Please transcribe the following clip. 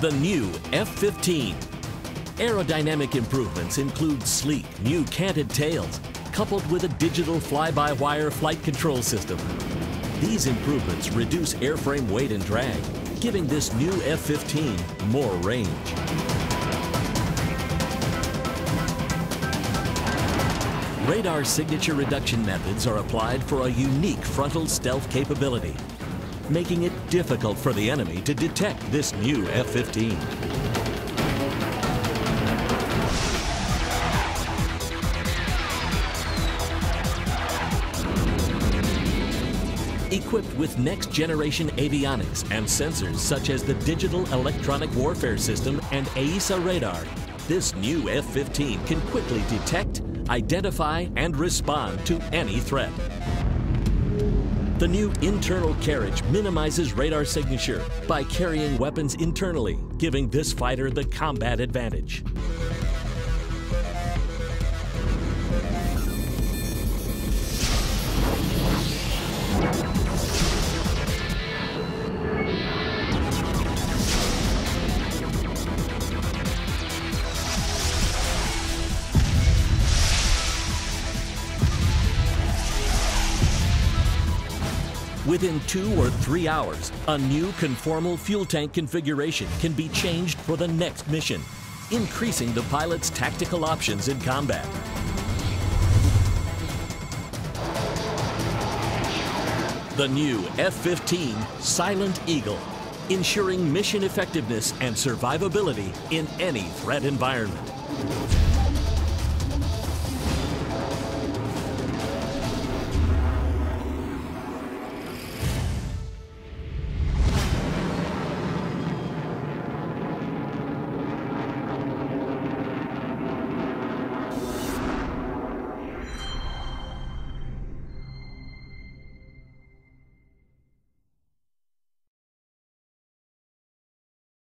The new F-15. Aerodynamic improvements include sleek, new canted tails, coupled with a digital fly-by-wire flight control system. These improvements reduce airframe weight and drag, giving this new F-15 more range. Radar signature reduction methods are applied for a unique frontal stealth capability, making it difficult for the enemy to detect this new F-15. Equipped with next generation avionics and sensors such as the Digital Electronic Warfare System and AESA radar, this new F 15 can quickly detect, identify, and respond to any threat. The new internal carriage minimizes radar signature by carrying weapons internally, giving this fighter the combat advantage. Within two or three hours, a new conformal fuel tank configuration can be changed for the next mission, increasing the pilot's tactical options in combat. The new F-15 Silent Eagle, ensuring mission effectiveness and survivability in any threat environment.